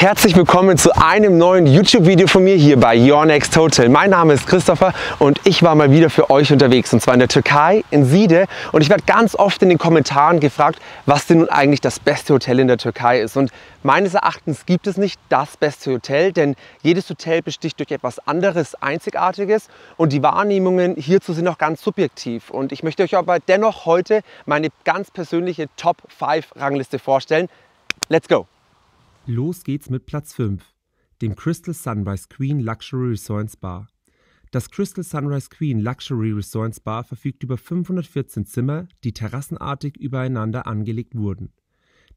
herzlich willkommen zu einem neuen YouTube-Video von mir hier bei Your Next Hotel. Mein Name ist Christopher und ich war mal wieder für euch unterwegs und zwar in der Türkei, in Side. Und ich werde ganz oft in den Kommentaren gefragt, was denn nun eigentlich das beste Hotel in der Türkei ist. Und meines Erachtens gibt es nicht das beste Hotel, denn jedes Hotel besticht durch etwas anderes, Einzigartiges und die Wahrnehmungen hierzu sind auch ganz subjektiv. Und ich möchte euch aber dennoch heute meine ganz persönliche Top 5 Rangliste vorstellen. Let's go! Los geht's mit Platz 5, dem Crystal Sunrise Queen Luxury Resort Spa. Das Crystal Sunrise Queen Luxury Resort Spa verfügt über 514 Zimmer, die terrassenartig übereinander angelegt wurden.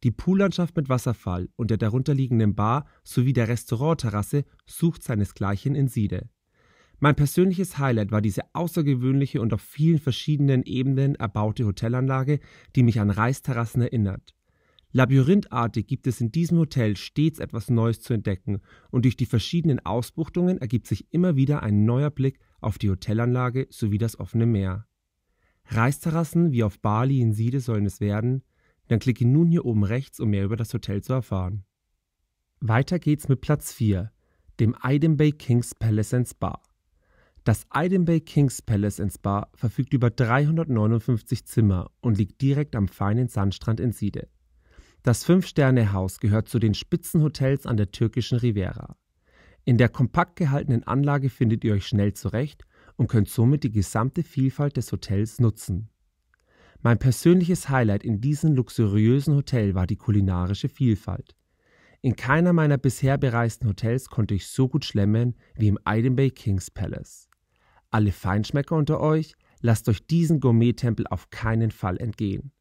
Die Poollandschaft mit Wasserfall und der darunterliegenden Bar sowie der Restaurantterrasse sucht seinesgleichen in Siede. Mein persönliches Highlight war diese außergewöhnliche und auf vielen verschiedenen Ebenen erbaute Hotelanlage, die mich an Reisterrassen erinnert. Labyrinthartig gibt es in diesem Hotel stets etwas Neues zu entdecken und durch die verschiedenen Ausbuchtungen ergibt sich immer wieder ein neuer Blick auf die Hotelanlage sowie das offene Meer. Reisterrassen wie auf Bali in Siede sollen es werden, dann klicke nun hier oben rechts, um mehr über das Hotel zu erfahren. Weiter geht's mit Platz 4, dem Iden Bay Kings Palace and Spa. Das Iden Bay Kings Palace and Spa verfügt über 359 Zimmer und liegt direkt am feinen Sandstrand in Siede. Das Fünf-Sterne-Haus gehört zu den Spitzenhotels an der türkischen Riviera. In der kompakt gehaltenen Anlage findet ihr euch schnell zurecht und könnt somit die gesamte Vielfalt des Hotels nutzen. Mein persönliches Highlight in diesem luxuriösen Hotel war die kulinarische Vielfalt. In keiner meiner bisher bereisten Hotels konnte ich so gut schlemmen wie im Iden Bay Kings Palace. Alle Feinschmecker unter euch, lasst euch diesen Gourmet-Tempel auf keinen Fall entgehen.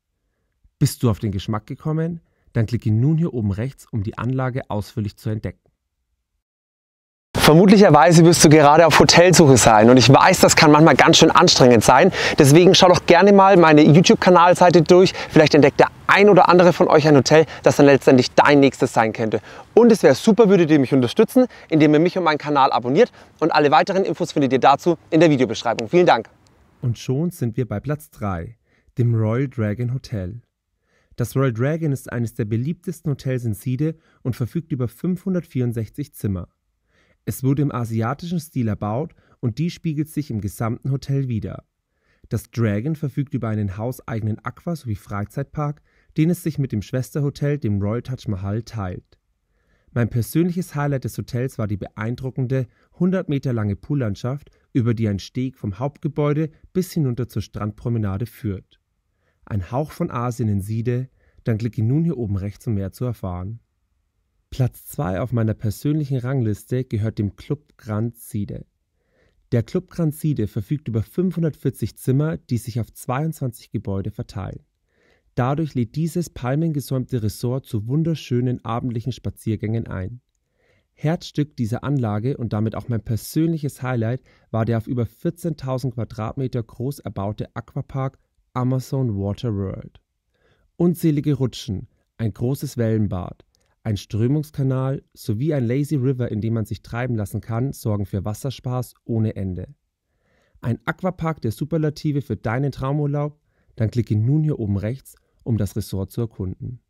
Bist du auf den Geschmack gekommen? Dann klicke nun hier oben rechts, um die Anlage ausführlich zu entdecken. Vermutlicherweise wirst du gerade auf Hotelsuche sein und ich weiß, das kann manchmal ganz schön anstrengend sein. Deswegen schau doch gerne mal meine YouTube-Kanalseite durch. Vielleicht entdeckt der ein oder andere von euch ein Hotel, das dann letztendlich dein nächstes sein könnte. Und es wäre super, würdet ihr mich unterstützen, indem ihr mich und meinen Kanal abonniert. Und alle weiteren Infos findet ihr dazu in der Videobeschreibung. Vielen Dank. Und schon sind wir bei Platz 3, dem Royal Dragon Hotel. Das Royal Dragon ist eines der beliebtesten Hotels in Side und verfügt über 564 Zimmer. Es wurde im asiatischen Stil erbaut und dies spiegelt sich im gesamten Hotel wider. Das Dragon verfügt über einen hauseigenen Aqua- sowie Freizeitpark, den es sich mit dem Schwesterhotel, dem Royal Taj Mahal, teilt. Mein persönliches Highlight des Hotels war die beeindruckende 100 Meter lange Poollandschaft, über die ein Steg vom Hauptgebäude bis hinunter zur Strandpromenade führt. Ein Hauch von Asien in Siede, dann klicke nun hier oben rechts, um mehr zu erfahren. Platz 2 auf meiner persönlichen Rangliste gehört dem Club Grand Side. Der Club Grand Side verfügt über 540 Zimmer, die sich auf 22 Gebäude verteilen. Dadurch lädt dieses palmengesäumte Resort zu wunderschönen abendlichen Spaziergängen ein. Herzstück dieser Anlage und damit auch mein persönliches Highlight war der auf über 14.000 Quadratmeter groß erbaute Aquapark Amazon Water World. Unzählige Rutschen, ein großes Wellenbad, ein Strömungskanal sowie ein Lazy River, in dem man sich treiben lassen kann, sorgen für Wasserspaß ohne Ende. Ein Aquapark der Superlative für deinen Traumurlaub? Dann klicke nun hier oben rechts, um das Resort zu erkunden.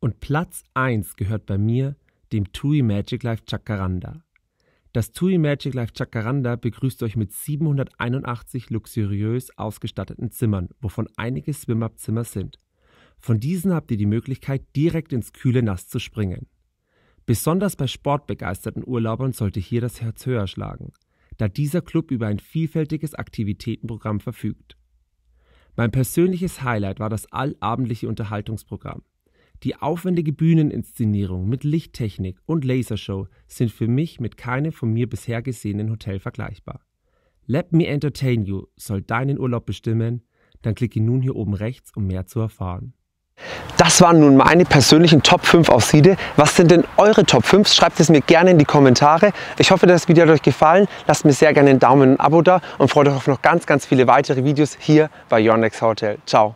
Und Platz 1 gehört bei mir dem TUI Magic Life Chacaranda. Das TUI Magic Life Chacaranda begrüßt euch mit 781 luxuriös ausgestatteten Zimmern, wovon einige Swim-Up-Zimmer sind. Von diesen habt ihr die Möglichkeit, direkt ins kühle Nass zu springen. Besonders bei sportbegeisterten Urlaubern sollte hier das Herz höher schlagen, da dieser Club über ein vielfältiges Aktivitätenprogramm verfügt. Mein persönliches Highlight war das allabendliche Unterhaltungsprogramm. Die aufwendige Bühneninszenierung mit Lichttechnik und Lasershow sind für mich mit keinem von mir bisher gesehenen Hotel vergleichbar. Let Me Entertain You soll deinen Urlaub bestimmen, dann klicke nun hier oben rechts, um mehr zu erfahren. Das waren nun meine persönlichen Top 5 aus Siede. Was sind denn eure Top 5? Schreibt es mir gerne in die Kommentare. Ich hoffe, das Video hat euch gefallen. Lasst mir sehr gerne einen Daumen und ein Abo da und freut euch auf noch ganz, ganz viele weitere Videos hier bei Your Next Hotel. Ciao.